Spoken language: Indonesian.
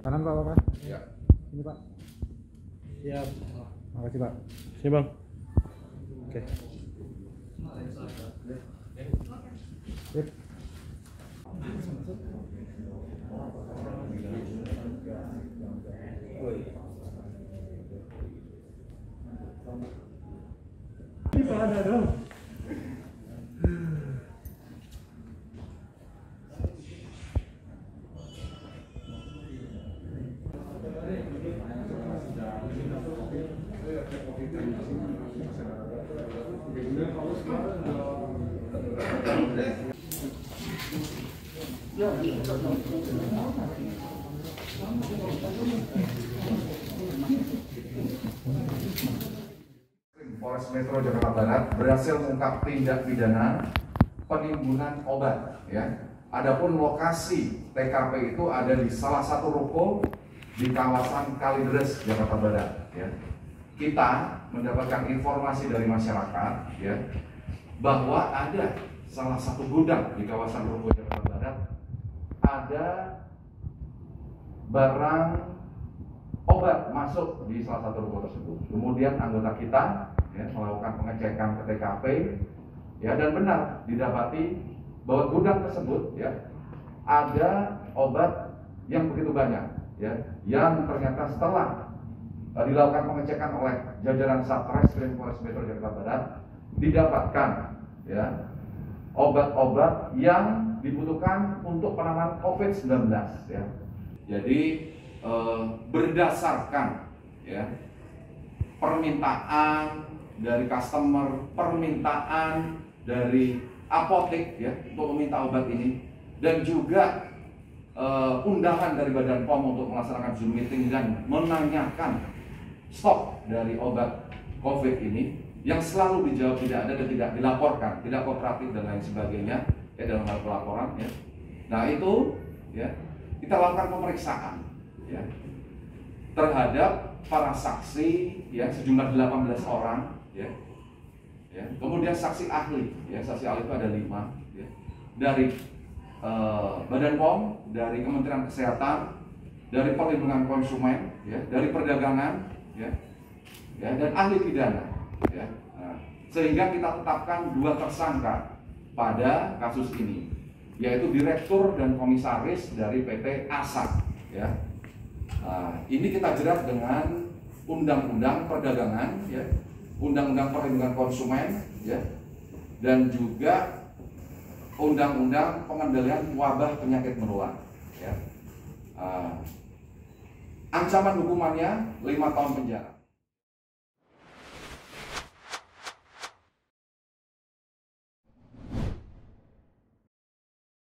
Kanan Pak. Ya. Ini Pak. Siap. Makasih Pak. Sini bang. Oke. Sip. Tidak ada dong. Ya, Polres Metro Jakarta Barat berhasil mengungkap tindak pidana penimbunan obat ya. Adapun lokasi TKP itu ada di salah satu ruko di kawasan Kalideres Jakarta Barat ya. Kita mendapatkan informasi dari masyarakat ya bahwa ada salah satu gudang di kawasan ruko Jakarta Barat ada barang obat masuk di salah satu ruko tersebut. Kemudian anggota kita ya, melakukan pengecekan ke TKP ya dan benar didapati bahwa gudang tersebut ya ada obat yang begitu banyak ya yang ternyata setelah uh, dilakukan pengecekan oleh jajaran Satreskrim Polres Metro Jakarta Barat didapatkan ya obat-obat yang dibutuhkan untuk penanganan COVID-19 ya. Jadi eh, berdasarkan ya permintaan dari customer, permintaan dari apotek ya untuk meminta obat ini dan juga eh, undangan dari Badan POM untuk melaksanakan Zoom meeting dan menanyakan stok dari obat COVID ini yang selalu dijawab tidak ada dan tidak dilaporkan, tidak kooperatif dan lain sebagainya ya dalam hal pelaporan ya. Nah itu ya kita lakukan pemeriksaan ya terhadap para saksi ya sejumlah 18 orang ya. Ya, kemudian saksi ahli ya saksi ahli itu ada lima ya. dari eh, Badan POM, dari Kementerian Kesehatan, dari Perlindungan Konsumen, ya, dari Perdagangan, ya, ya dan ahli pidana ya. Nah, sehingga kita tetapkan dua tersangka pada kasus ini yaitu direktur dan komisaris dari PT ASA ya. Nah, ini kita jerat dengan undang-undang perdagangan ya, undang-undang perlindungan konsumen ya, dan juga undang-undang pengendalian wabah penyakit menular ya. Ah, ancaman hukumannya lima tahun penjara.